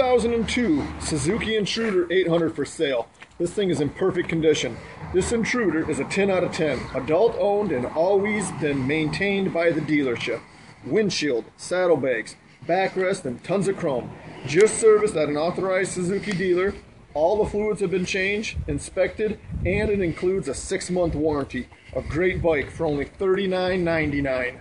2002 Suzuki Intruder 800 for sale. This thing is in perfect condition. This Intruder is a 10 out of 10. Adult owned and always been maintained by the dealership. Windshield, saddlebags, backrest, and tons of chrome. Just serviced at an authorized Suzuki dealer. All the fluids have been changed, inspected, and it includes a six month warranty. A great bike for only $39.99.